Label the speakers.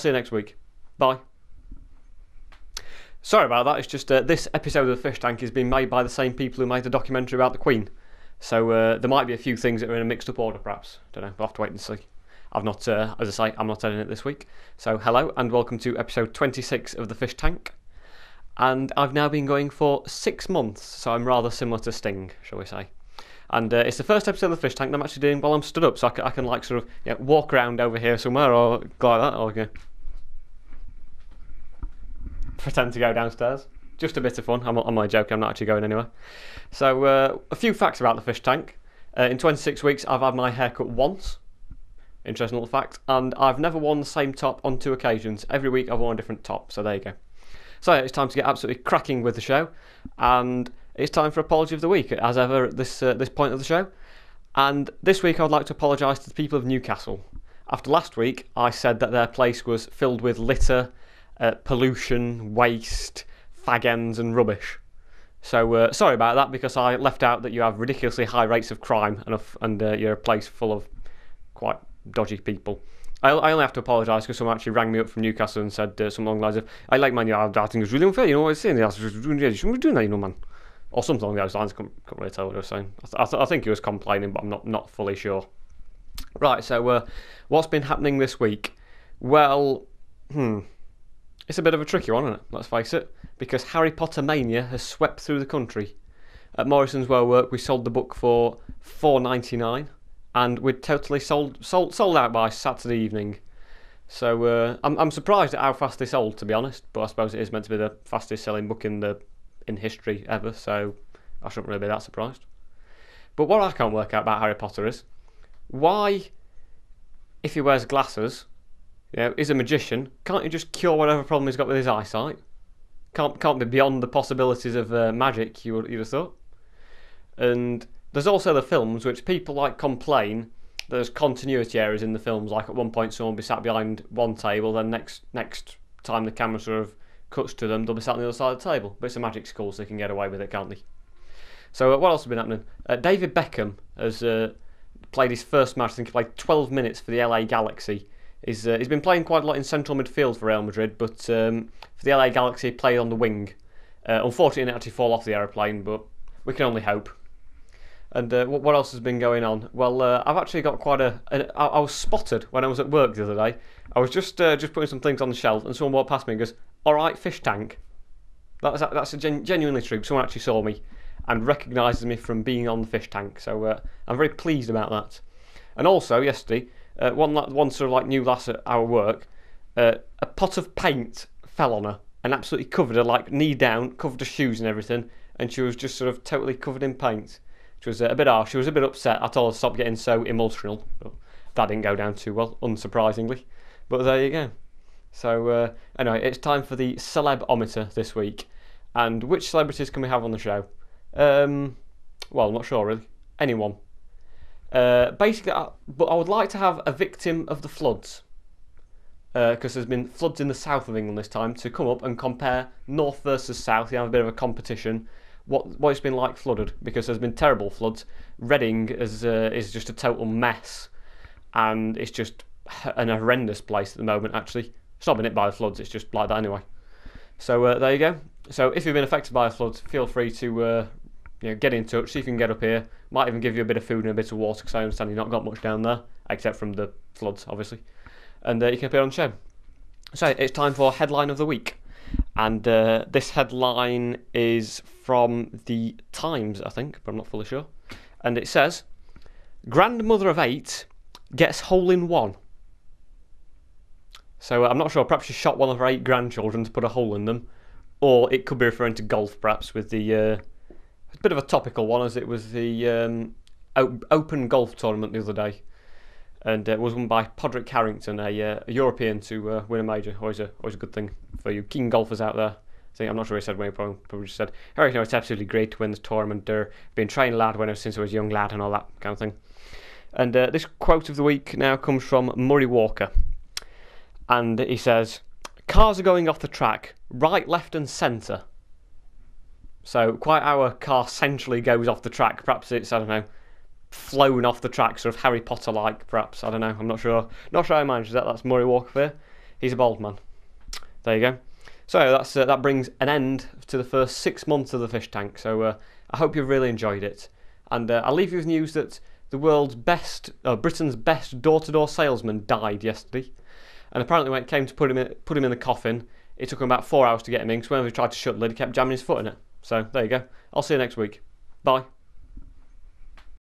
Speaker 1: see you next week. Bye. Sorry about that. It's just uh, this episode of the Fish Tank is being made by the same people who made the documentary about the Queen. So uh, there might be a few things that are in a mixed up order, perhaps. Don't know. We'll have to wait and see. I've not, uh, as I say, I'm not editing it this week. So hello and welcome to episode 26 of the Fish Tank. And I've now been going for six months, so I'm rather similar to Sting, shall we say. And uh, it's the first episode of the Fish Tank that I'm actually doing while I'm stood up, so I can, I can like sort of you know, walk around over here somewhere or like that, or go pretend to go downstairs. Just a bit of fun. I'm, I'm only joking. I'm not actually going anywhere. So uh, a few facts about the fish tank. Uh, in 26 weeks, I've had my hair cut once. Interesting little fact. And I've never worn the same top on two occasions. Every week I've worn a different top. So there you go. So it's time to get absolutely cracking with the show, and it's time for apology of the week, as ever at this uh, this point of the show. And this week I'd like to apologise to the people of Newcastle. After last week, I said that their place was filled with litter, uh, pollution, waste, fag ends, and rubbish. So uh, sorry about that because I left out that you have ridiculously high rates of crime and, and uh, you're a place full of quite dodgy people. I, I only have to apologise because someone actually rang me up from Newcastle and said uh, something along the lines of, I like man, I think it's really unfair, you know what I'm saying? You shouldn't be doing that, you know, man. Or something along those lines, I can't, can't really tell what I was saying. I, th- I, th- I, think he was complaining, but I'm not, not fully sure. Right, so uh, what's been happening this week? Well, hmm, it's a bit of a tricky one, isn't it? Let's face it, because Harry Potter mania has swept through the country. At Morrison's Well Work, we sold the book for four ninety nine and we'd totally sold sold sold out by Saturday evening. So uh, I'm I'm surprised at how fast they sold, to be honest. But I suppose it is meant to be the fastest selling book in the in history ever, so I shouldn't really be that surprised. But what I can't work out about Harry Potter is why, if he wears glasses, you know, is a magician, can't he just cure whatever problem he's got with his eyesight? Can't can't be beyond the possibilities of uh, magic. You would you'd have thought. And there's also the films which people like complain there's continuity errors in the films. Like at one point, someone will be sat behind one table, then next next time the camera sort of cuts to them, they'll be sat on the other side of the table. But it's a magic school, so they can get away with it, can't they? So uh, what else has been happening? Uh, David Beckham has uh, played his first match. I think he played 12 minutes for the LA Galaxy. He's uh, he's been playing quite a lot in central midfield for Real Madrid, but um, for the LA Galaxy, he played on the wing. Uh, unfortunately, didn't actually fall off the aeroplane, but we can only hope. And uh, what else has been going on? Well, uh, I've actually got quite a, a. I was spotted when I was at work the other day. I was just uh, just putting some things on the shelf, and someone walked past me and goes, "All right, fish tank." That's that's gen- genuinely true. Someone actually saw me and recognises me from being on the fish tank, so uh, I'm very pleased about that. And also yesterday, uh, one one sort of like new lass at our work, uh, a pot of paint fell on her and absolutely covered her like knee down, covered her shoes and everything, and she was just sort of totally covered in paint which was a bit harsh. She was a bit upset. I told her to stop getting so emotional. But that didn't go down too well, unsurprisingly. But there you go. So uh, anyway, it's time for the celebometer this week. And which celebrities can we have on the show? Um, well, I'm not sure really. Anyone. Uh, basically, I, but I would like to have a victim of the floods because uh, there's been floods in the south of England this time to come up and compare north versus south. You have a bit of a competition what what it's been like flooded because there's been terrible floods. Reading is uh, is just a total mess, and it's just an horrendous place at the moment. Actually, it's not been hit by the floods. It's just like that anyway. So uh, there you go. So if you've been affected by the floods, feel free to uh, you know, get in touch. See if you can get up here. Might even give you a bit of food and a bit of water because I understand you've not got much down there, except from the floods, obviously. And uh, you can appear on the show. So it's time for headline of the week and uh, this headline is from the Times, I think, but I'm not fully sure. And it says, "Grandmother of eight gets hole in one." So I'm not sure. Perhaps she shot one of her eight grandchildren to put a hole in them, or it could be referring to golf, perhaps with the uh, a bit of a topical one, as it was the um, Open Golf Tournament the other day and uh, was won by Padraig Harrington, a, uh, a European, to uh, win a major. Always a always a good thing for you keen golfers out there. I think I'm not sure he said when he probably, just said, Harry, it's absolutely great to win this tournament. They're been training lad when I, since I was a young lad and all that kind of thing. And uh, this quote of the week now comes from Murray Walker, and he says, "Cars are going off the track, right, left, and centre." So quite our car centrally goes off the track. Perhaps it's I don't know flown off the track, sort of Harry Potter like, perhaps. I don't know. I'm not sure. Not sure I manages that. That's Murray Walker there. He's a bald man. There you go. So that's uh, that brings an end to the first six months of the fish tank. So uh, I hope you've really enjoyed it, and uh, I'll leave you with news that the world's best, uh, Britain's best door-to-door salesman died yesterday, and apparently when it came to put him in, put him in the coffin, it took him about four hours to get him in. Because whenever he tried to shut the lid, he kept jamming his foot in it. So there you go. I'll see you next week. Bye.